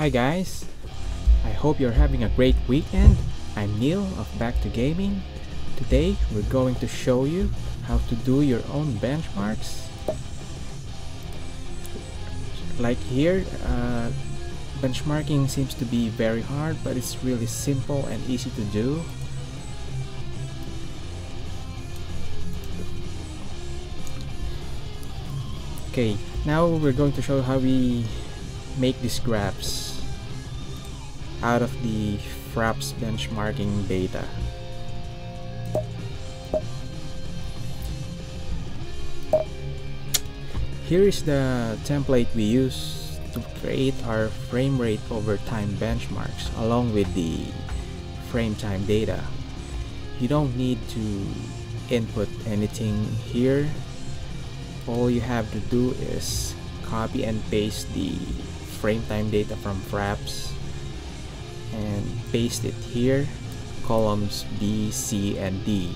Hi guys, I hope you're having a great weekend. I'm Neil of Back2Gaming. Today we're going to show you how to do your own benchmarks. Like here, uh, benchmarking seems to be very hard but it's really simple and easy to do. Okay, now we're going to show how we make these graphs out of the Fraps benchmarking data. Here is the template we use to create our frame rate over time benchmarks along with the frame time data. You don't need to input anything here. All you have to do is copy and paste the frame time data from Fraps and paste it here columns B, C, and D.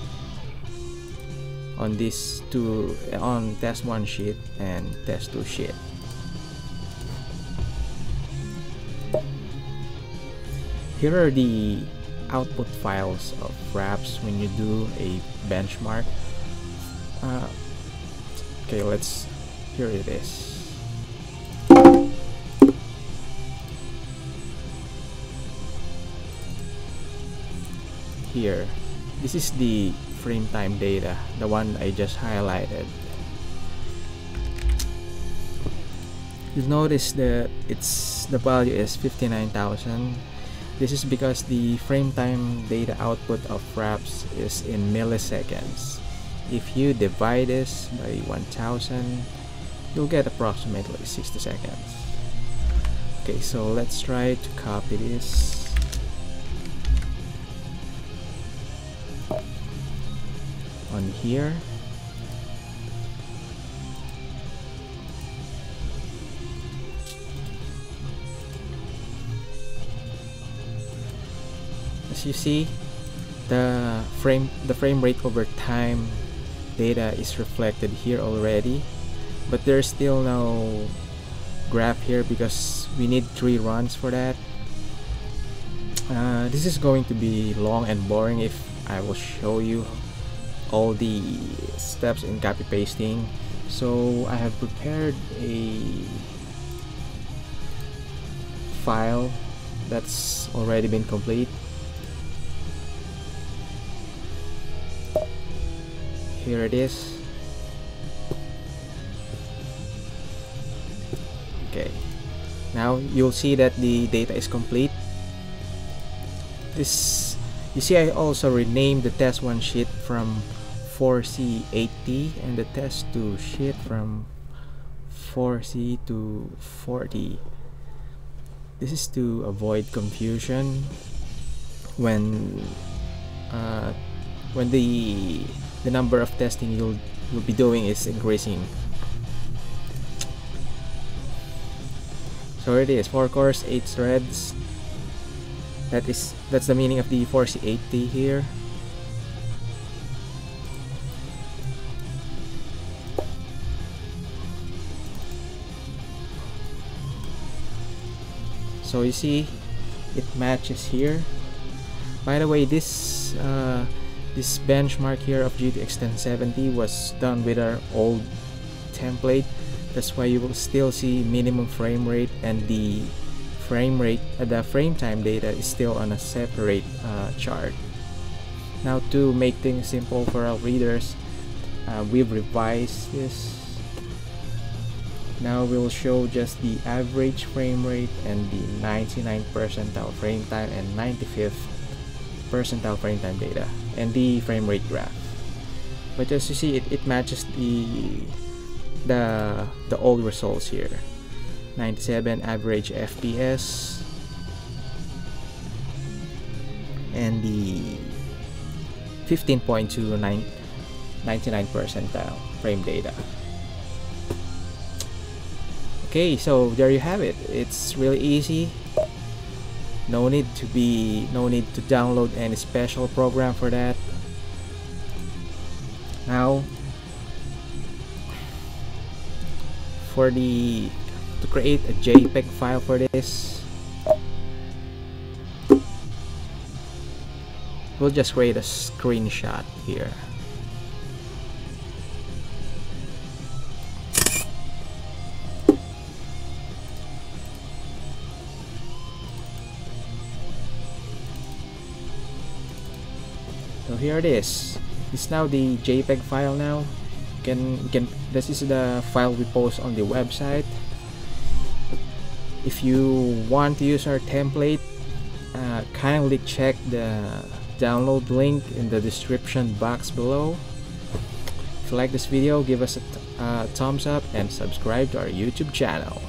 On this two on test 1 sheet and test 2 sheet. Here are the output files of Fraps when you do a benchmark. Uh, okay let's here it is here. This is the frame time data the one I just highlighted. You'll notice that it's the value is 59,000 this is because the frame time data output of Fraps is in milliseconds. If you divide this by 1000 you'll get approximately 60 seconds. Okay so let's try to copy this on here. As you see the frame the frame rate over time data is reflected here already but there's still no graph here because we need three runs for that. Uh, this is going to be long and boring if I will show you all the steps in copy pasting. So I have prepared a file that's already been complete. Here it is. Okay. Now you'll see that the data is complete. This you see I also renamed the test 1 sheet from 4C8T and the test 2 sheet from 4C to 40 this is to avoid confusion when uh, when the the number of testing you'll you'll be doing is increasing. So it is 4 cores 8 threads that is that's the meaning of the 4C8T here. So you see it matches here. By the way this uh, this benchmark here of GTX 1070 was done with our old template. That's why you will still see minimum frame rate and the frame rate uh, the frame time data is still on a separate uh, chart. Now to make things simple for our readers uh, we've revised this. Now we'll show just the average frame rate and the 99 percentile frame time and 95th percentile frame time data and the frame rate graph. But as you see it, it matches the the the old results here 97 average FPS and the 15.2 99 percentile uh, frame data. Okay so there you have it. It's really easy. No need to be no need to download any special program for that. Now for the to create a JPEG file for this. We'll just create a screenshot here. So here it is. It's now the JPEG file now. Can can this is the file we post on the website if you want to use our template uh, kindly check the download link in the description box below. If you like this video give us a uh, thumbs up and subscribe to our youtube channel